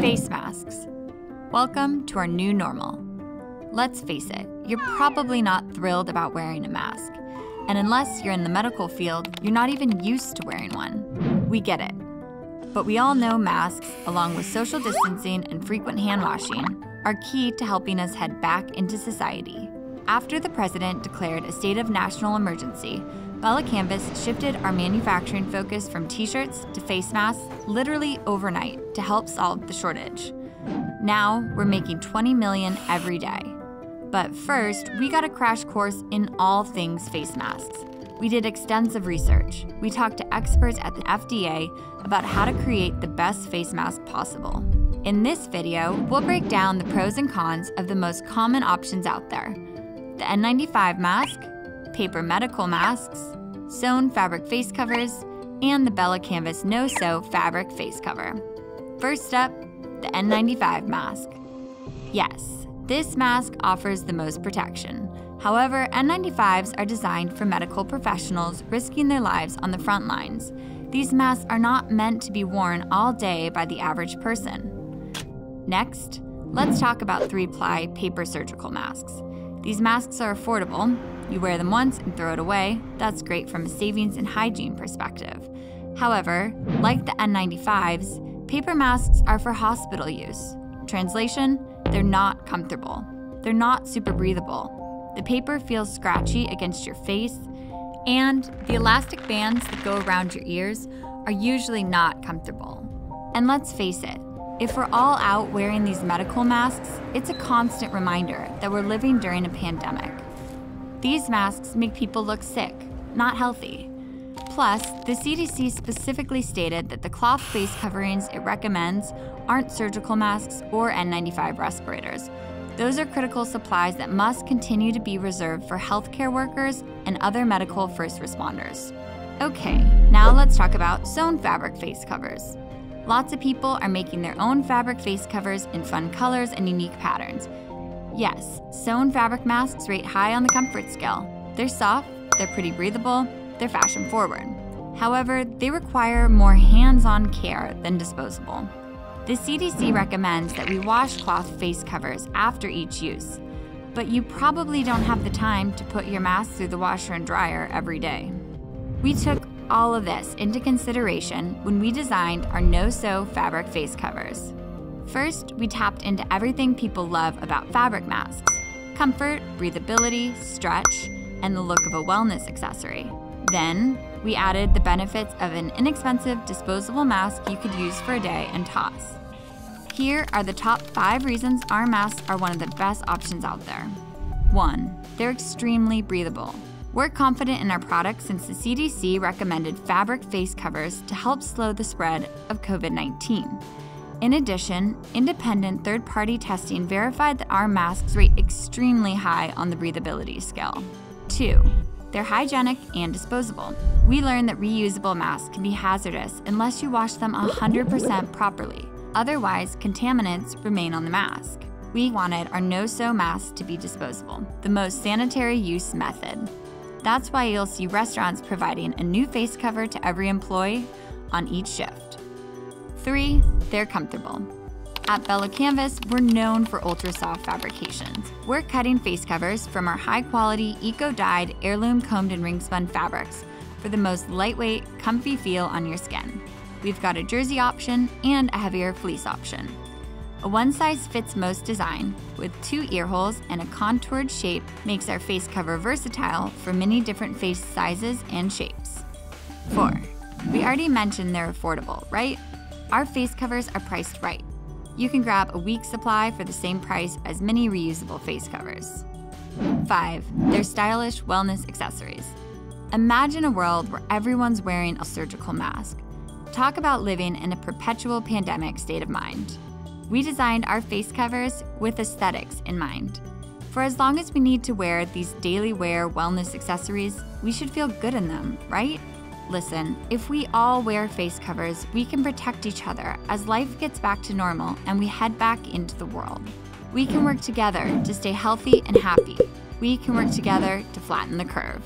Face masks. Welcome to our new normal. Let's face it, you're probably not thrilled about wearing a mask. And unless you're in the medical field, you're not even used to wearing one. We get it. But we all know masks, along with social distancing and frequent hand washing, are key to helping us head back into society. After the president declared a state of national emergency, Bella Canvas shifted our manufacturing focus from t shirts to face masks literally overnight to help solve the shortage. Now we're making 20 million every day. But first, we got a crash course in all things face masks. We did extensive research. We talked to experts at the FDA about how to create the best face mask possible. In this video, we'll break down the pros and cons of the most common options out there the N95 mask, paper medical masks, sewn fabric face covers, and the Bella Canvas No Sew fabric face cover. First up, the N95 mask. Yes, this mask offers the most protection. However, N95s are designed for medical professionals risking their lives on the front lines. These masks are not meant to be worn all day by the average person. Next, let's talk about three ply paper surgical masks. These masks are affordable. You wear them once and throw it away. That's great from a savings and hygiene perspective. However, like the N95s, paper masks are for hospital use. Translation, they're not comfortable. They're not super breathable. The paper feels scratchy against your face, and the elastic bands that go around your ears are usually not comfortable. And let's face it, if we're all out wearing these medical masks, it's a constant reminder that we're living during a pandemic. These masks make people look sick, not healthy. Plus, the CDC specifically stated that the cloth face coverings it recommends aren't surgical masks or N95 respirators, those are critical supplies that must continue to be reserved for healthcare workers and other medical first responders. Okay, now let's talk about sewn fabric face covers. Lots of people are making their own fabric face covers in fun colors and unique patterns. Yes, sewn fabric masks rate high on the comfort scale. They're soft, they're pretty breathable, they're fashion forward. However, they require more hands on care than disposable. The CDC recommends that we wash cloth face covers after each use, but you probably don't have the time to put your mask through the washer and dryer every day. We took all of this into consideration when we designed our no sew fabric face covers. First, we tapped into everything people love about fabric masks comfort, breathability, stretch, and the look of a wellness accessory. Then, we added the benefits of an inexpensive disposable mask you could use for a day and toss. Here are the top five reasons our masks are one of the best options out there. 1. They're extremely breathable. We're confident in our product since the CDC recommended fabric face covers to help slow the spread of COVID 19. In addition, independent third party testing verified that our masks rate extremely high on the breathability scale. 2. They're hygienic and disposable. We learned that reusable masks can be hazardous unless you wash them 100% properly. Otherwise, contaminants remain on the mask. We wanted our no sew masks to be disposable, the most sanitary use method. That's why you'll see restaurants providing a new face cover to every employee on each shift. 3. They're comfortable. At Bella Canvas, we're known for ultra soft fabrications. We're cutting face covers from our high quality, eco dyed, heirloom combed and ring spun fabrics for the most lightweight, comfy feel on your skin. We've got a jersey option and a heavier fleece option. A one size fits most design with two ear holes and a contoured shape makes our face cover versatile for many different face sizes and shapes. 4. We already mentioned they're affordable, right? Our face covers are priced right. You can grab a week's supply for the same price as many reusable face covers. 5. They're stylish wellness accessories. Imagine a world where everyone's wearing a surgical mask. Talk about living in a perpetual pandemic state of mind. We designed our face covers with aesthetics in mind. For as long as we need to wear these daily wear wellness accessories, we should feel good in them, right? Listen, if we all wear face covers, we can protect each other as life gets back to normal and we head back into the world. We can work together to stay healthy and happy. We can work together to flatten the curve.